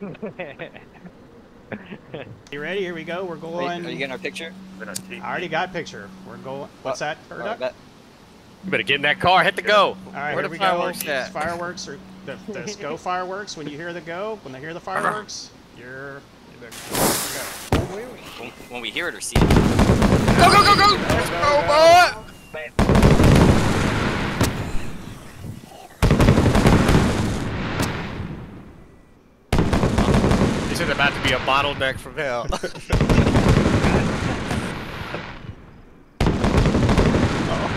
You ready? Here we go. We're going. are you getting our picture? I already got picture. We're going. What's oh, that? Oh, Urduck? that- You better get in that car. Hit the go. All right, Where here the we fireworks go. at? Fireworks or the, the go fireworks. When you hear the go, when they hear the uh-huh. fireworks, you're. you're the, here we go. When, when we hear it or see it. Go go go go! Let's go, boy! This is about to be a bottleneck from hell.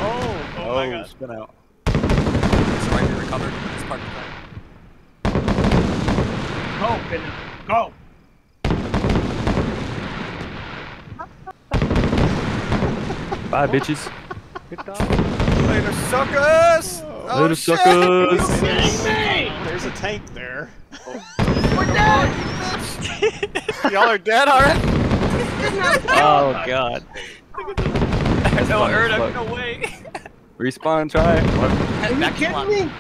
Oh, oh, my oh, god. spin out. It's right here recovered. It's part of the plan. Go, Finn. Go. Bye, bitches. Later, suckers! Oh, oh, Later, shit. suckers. There's a tank there. Y'all are dead already? Oh god. There's no, fun as Erd, fuck. no way. Respawn, try. What? Back to one.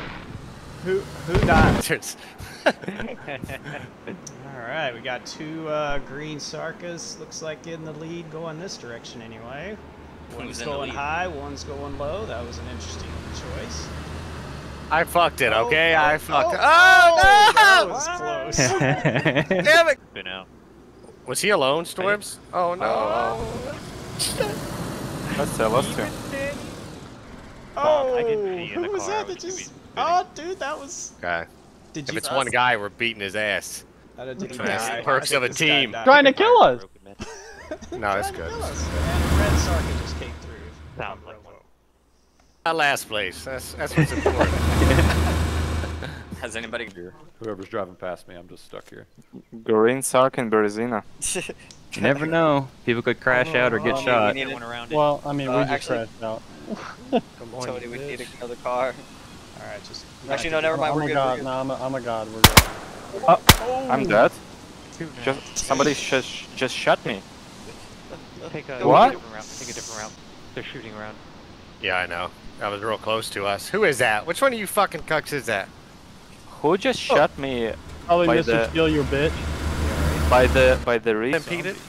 Who who died? All right, we got two uh, green Sarkas. Looks like in the lead, going this direction anyway. One's Who's going high, one's going low. That was an interesting choice. I fucked it, okay? Oh, I oh, fucked it. oh, Oh, That was close. Damn it! Been out. Was he alone, Storms? Oh no. Let's tell us to. oh, I didn't pee in the who was car, that? That was just... Oh, dude, that was. Okay. Did If you? it's one guy, we're beating his ass. I didn't think he the perks of a team. Trying to kill us. Broken man. No, that's good. kill us. And red Sarka just came through. Like one. Not last place. That's that's what's important. Has anybody? Whoever's driving past me, I'm just stuck here. Green Sark and Berezino. You never know. People could crash out or get Oh, we shot. need One around it. Well, I mean, Uh, we just actually- crashed out. Come on, Tony, you we bitch. need another car. All right, just. Actually, no, never mind. I'm We're a good. god. We're good. No, I'm a, I'm a god. We're good. I'm dead. Just somebody just just shot me. Take a, What? Take a different route. Take a different route. They're shooting around. Yeah, I know. That was real close to us. Who is that? Which one of you fucking cucks is that? Who just oh. shot me Probably By Mr. the- Steal your bitch. by the by the reef? Impeded? Get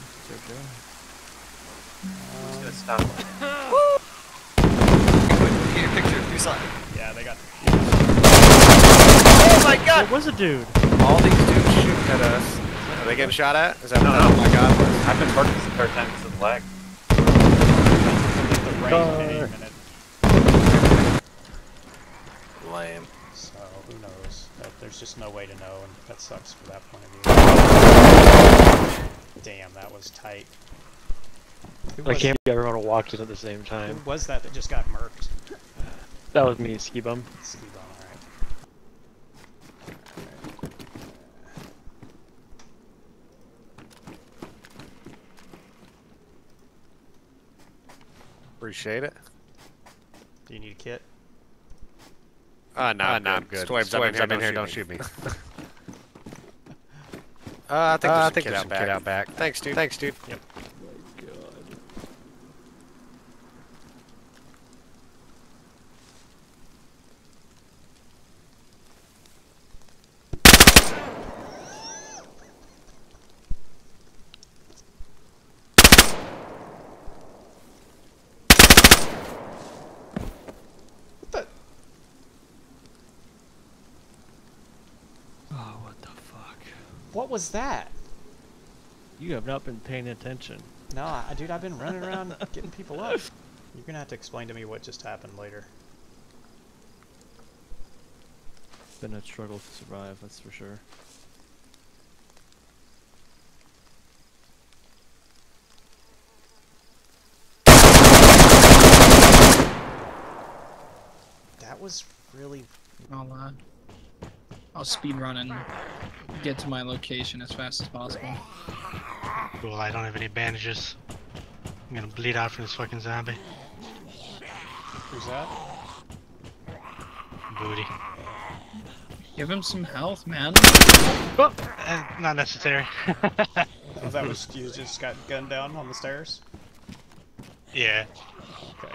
your picture. Do something. Yeah, they got. Oh my god! What was it, dude? All these dudes shooting at us. Are they getting shot at? Is that no, Oh my god. I've been working this entire time since lag. The rain Car. came and it. Lame. So who knows? That, there's just no way to know, and that sucks for that point of view. Damn, that was tight. Who I can't believe everyone walked in at the same time. who time. was that that just got murked? That was me, Ski Bum. Ski bum, alright. Appreciate it. Do you need a kit? Uh, no, no, I'm good. Storms, I'm in here, don't shoot me. Uh, I think Uh, there's a kid out back. out back. Thanks, dude. Thanks, dude. Yep. What was that? You have not been paying attention. No, I, dude, I've been running around getting people up. You're gonna have to explain to me what just happened later. It's been a struggle to survive, that's for sure. That was really. I'll uh, I'll speed run and get to my location as fast as possible. Cool, I don't have any bandages. I'm gonna bleed out from this fucking zombie. Who's that? Booty. Give him some health, man. Oh, uh, not necessary. Oh, that was you just got gunned down on the stairs. yeah. Okay.